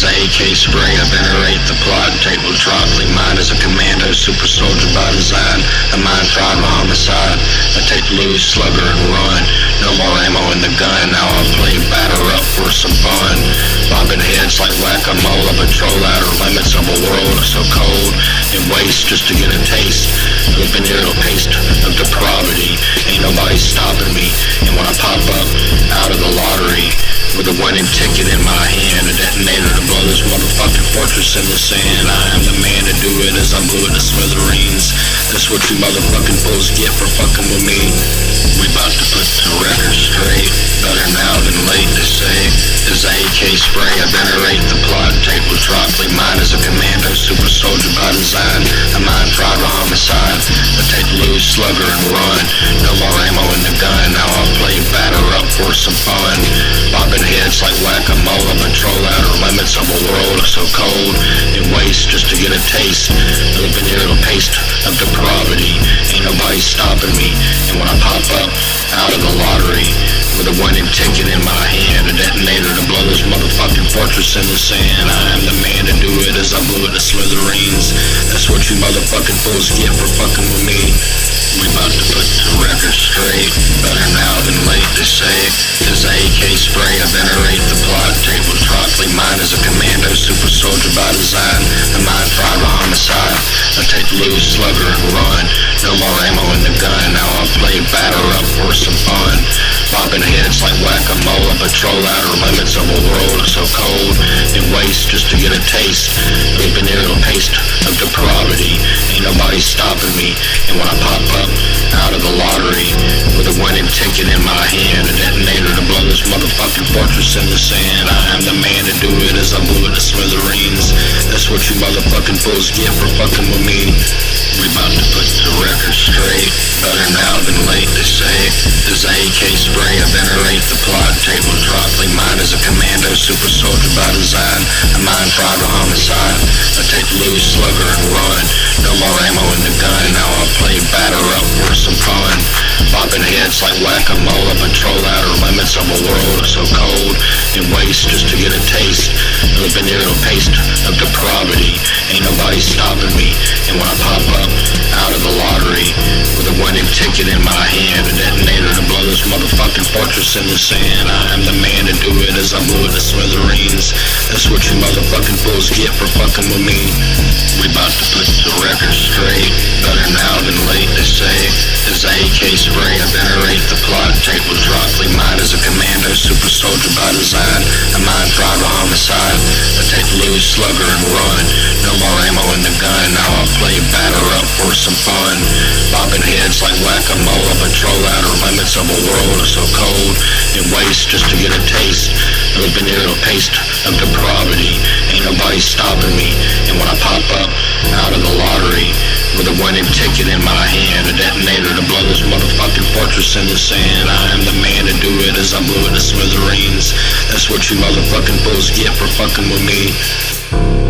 A AK spray, I venerate the plot. Table leave mine as a commando, super soldier by design. A mind fried my homicide. I take Louie, slugger, and run. No more ammo in the gun. Now I play batter up for some fun. Bobbing heads like whack-a-mole. I patrol outer limits of a world so cold and waste just to get a taste. The near paste of depravity. Ain't nobody stopping me. And when I pop up out of the lottery with a winning ticket in my hand, motherfucking fortress in the sand. I am the man to do it as I blew it to smithereens. That's what you motherfucking fools get for fucking with me. We about to put the record straight. Better now than late, they say. As AK spray, I venerate the plot. Table drop, leave mine as a commando, super soldier by design. A mind fried by homicide. I take Louie, slugger, and run. No more ammo in the gun. Now I'll play batter up for some fun. Bobbing heads like whack-a-mole. I patrol outer limits of a world so cold and waste just to get a taste. Near the paste of depravity. Ain't nobody stopping me. And when I pop up out of the lottery with a winning ticket in my hand, a detonator to blow this motherfucking fortress in the sand. I am the man to do it as I blew it to smithereens. That's what you motherfucking fools get for fucking with me. We about to put the record straight. Better now than late, they say. As AK spray, I venerate the plot. Soldier by design. A mind fried by homicide. I take Louie, slugger, and run. No more ammo in the gun. Now I'll play batter up for some fun. Bobbing heads like whack-a-mole. I patrol outer limits of a world so cold and waste just to get a taste. Living near the paste of depravity. Ain't nobody stopping me. And when I pop up out of the lottery with a winning ticket in my hand, a detonator to blow this motherfucking fortress in the sand. I am the man to do it fools get for fucking with me. We about to put the record straight. Better now than late, they say. This AK spray, I venerate the plot. Table drop, mine as a commando, super soldier by design. A mind fried by homicide. I take Louie, slugger, and run. No more ammo in the gun. Now I'll play batter up for some fun. Bobbing heads like whack-a-mole. I patrol outer limits of a world so cold and waste just to get a taste. of the the paste of depravity. Ain't nobody stopping me. And when I pop up out of the lottery with a winning ticket in my hand, a detonator to blow this motherfucking fortress in the sand. I am the man to do it as I blew it to smithereens. That's what you motherfucking fools get for fucking with me. We about to put the record straight. Better now than late, they say. As AK spray, I venerate the plot. Table drop, leave mine as a commando, super soldier by design. A mind by homicide. I take Louie, slugger, and run. No in. Now I'll play batter up for some fun. Bobbing heads like whack-a-mole. I patrol outer limits of a world so cold and waste just to get a taste. of the paste of depravity. Ain't nobody stopping me. And when I pop up out of the lottery with a winning ticket in my hand, a detonator to blow this motherfucking fortress in the sand. I am the man to do it as I blew it to smithereens. That's what you motherfucking fools get for fucking with me.